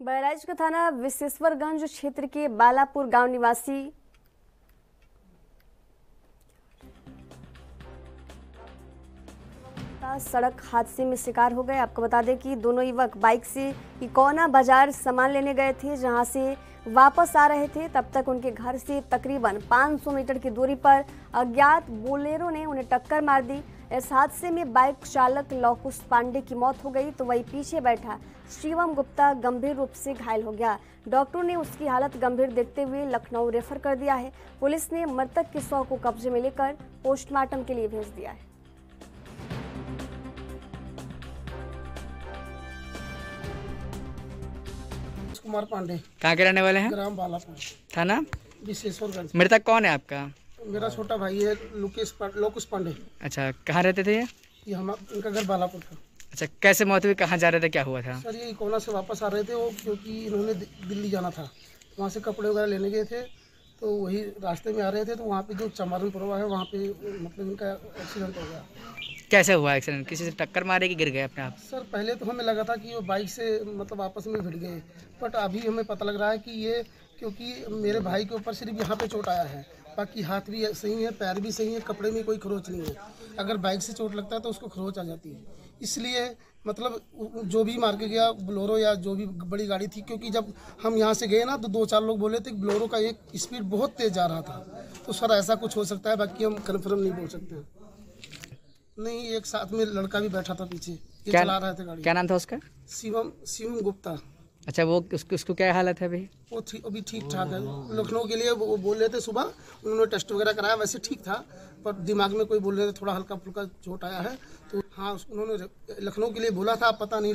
बहराइच का थाना विशेश्वरगंज क्षेत्र के बालापुर गाँव निवासी सड़क हादसे में शिकार हो गए। आपको बता दें कि दोनों युवक बाइक से इकोना बाज़ार सामान लेने गए थे, जहाँ से वापस आ रहे थे। तब तक उनके घर से तकरीबन 500 मीटर की दूरी पर अज्ञात बोलेरो ने उन्हें टक्कर मार दी। इस हादसे में बाइक चालक लौकुश पांडे की मौत हो गई तो वही पीछे बैठा शिवम गुप्ता गंभीर रूप से घायल हो गया। डॉक्टरों ने उसकी हालत गंभीर देखते हुए लखनऊ रेफर कर दिया है। पुलिस ने मृतक के शव को कब्जे में लेकर पोस्टमार्टम के लिए भेज दिया है। कुमार पांडे। कहाँ के रहने वाले हैं? ग्राम बालापुर। थाना? विशेश्वरगंज मृतक कौन है आपका? मेरा छोटा भाई है लुकेश लोकेश पांडे। अच्छा कहाँ रहते थे ये? ये हम इनका घर बालापुर था। अच्छा कैसे मौत हुई? कहाँ जा रहे थे? क्या हुआ था? सर ये कोना से वापस आ रहे थे वो क्योंकि इन्होंने दिल्ली जाना था। वहाँ से कपड़े वगैरह लेने गए थे। तो वही रास्ते में आ रहे थे तो वहाँ पे जो चमारन पुरवा है वहाँ पे मतलब इनका एक्सीडेंट हो गया। कैसे हुआ एक्सीडेंट किसी से टक्कर मारे कि गिर गए अपने आप? सर पहले तो हमें लगा था कि वो बाइक से मतलब आपस में भिड़ गए बट अभी हमें पता लग रहा है कि ये क्योंकि मेरे भाई के ऊपर सिर्फ़ यहाँ पे चोट आया है। बाकी हाथ भी सही है पैर भी सही है कपड़े में कोई खरोच नहीं है। अगर बाइक से चोट लगता है तो उसको खरोच आ जाती है। इसलिए मतलब जो भी मार के गया ब्लोरो या जो भी बड़ी गाड़ी थी क्योंकि जब हम यहाँ से गए ना तो दो चार लोग बोले थे ब्लोरो का एक स्पीड बहुत तेज़ जा रहा था। तो सर ऐसा कुछ हो सकता है? बाकी हम कन्फर्म नहीं बोल सकते। हैं नहीं एक साथ में लड़का भी बैठा था पीछे। ये चला रहे थे गाड़ी। क्या नाम था उसका? शिवम शिवम गुप्ता। अच्छा वो उसको उसको क्या हालत है अभी? वो थी, अभी ठीक ठाक है। लखनऊ के लिए वो बोल रहे थे सुबह, उन्होंने टेस्ट वगैरह कराया, वैसे ठीक था, पर दिमाग में कोई बोल रहे थे, थोड़ा हल्का फुल्का चोट आया है तो हाँ उन्होंने लखनऊ के लिए बोला था, पता नहीं